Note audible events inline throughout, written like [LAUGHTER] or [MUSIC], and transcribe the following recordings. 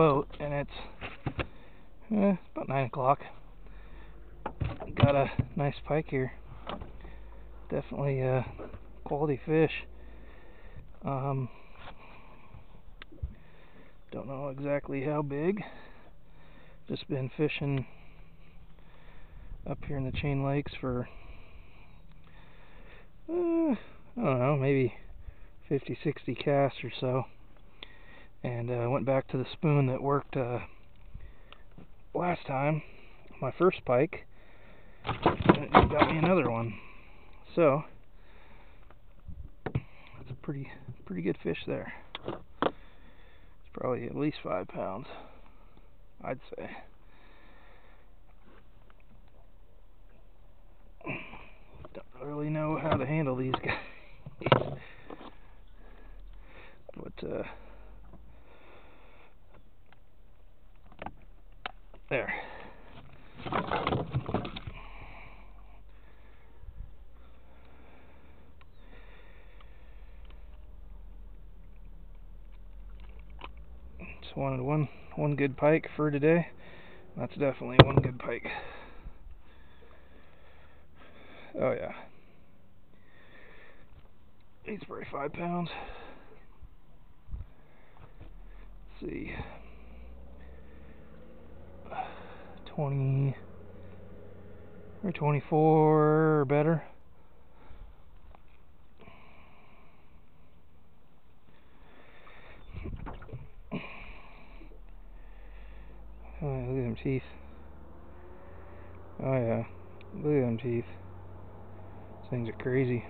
boat, and it's eh, about 9 o'clock. Got a nice pike here. Definitely a quality fish. Um, don't know exactly how big. Just been fishing up here in the chain lakes for, uh, I don't know, maybe 50, 60 casts or so. And I uh, went back to the spoon that worked uh, last time, my first pike, and it got me another one. So, that's a pretty, pretty good fish there. It's probably at least five pounds, I'd say. Don't really know how to handle these guys. [LAUGHS] but, uh, There. Just wanted one one good pike for today. That's definitely one good pike. Oh yeah. He's probably five pounds. Let's see. 20 or 24 or better. Oh, look at them teeth. Oh yeah, look at them teeth. These things are crazy.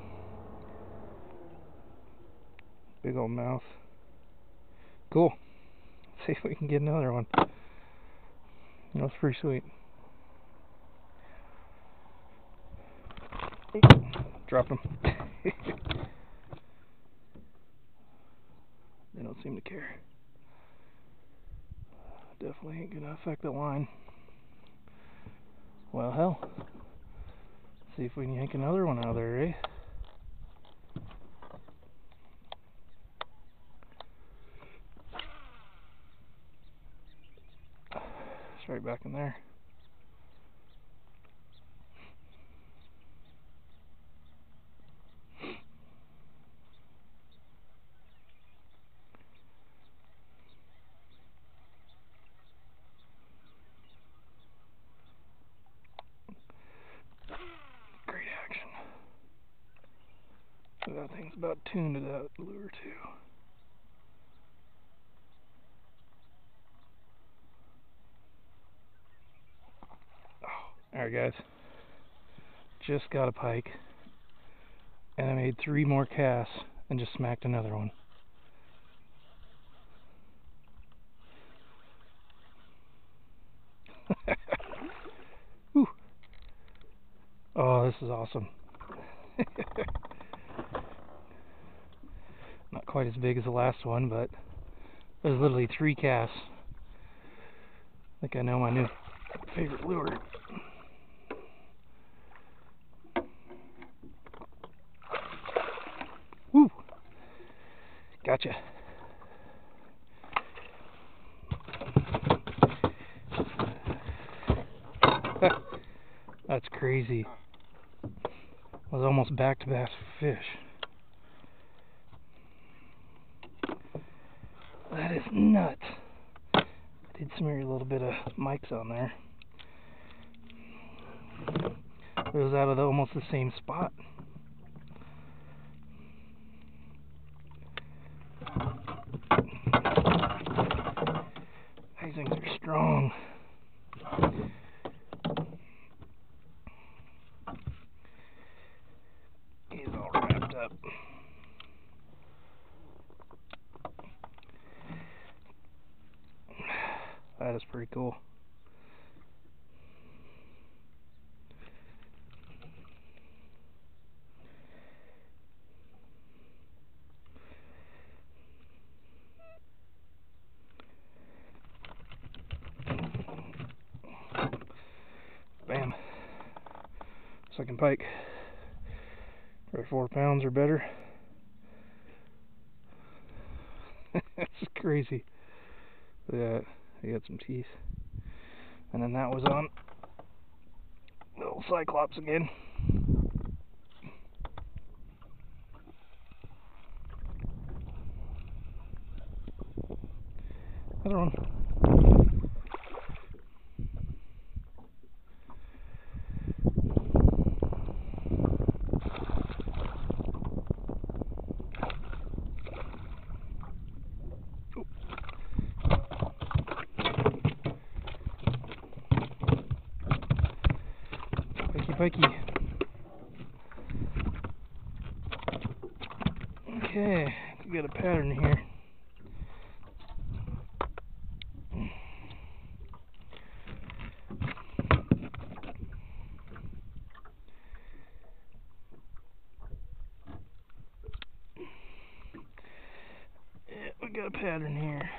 Big old mouth. Cool. Let's [LAUGHS] see if we can get another one. That's pretty sweet. Drop them. [LAUGHS] they don't seem to care. Definitely ain't gonna affect the line. Well, hell. See if we can yank another one out of there, eh? Right back in there. Great action. that thing's about tuned to that lure too. Alright guys, just got a pike and I made three more casts and just smacked another one. [LAUGHS] oh, this is awesome. [LAUGHS] Not quite as big as the last one, but there's literally three casts. I think I know my new favorite lure. Gotcha. That's crazy. Was almost back to bass fish. That is nuts. I did smear a little bit of mics on there. It was out of the, almost the same spot. These things are strong. He's all wrapped up. That is pretty cool. Second pike. For four pounds or better. [LAUGHS] That's crazy. Look at that. He got some teeth. And then that was on little Cyclops again. Another one. Pikey. Okay, we got a pattern here. Yeah, we got a pattern here.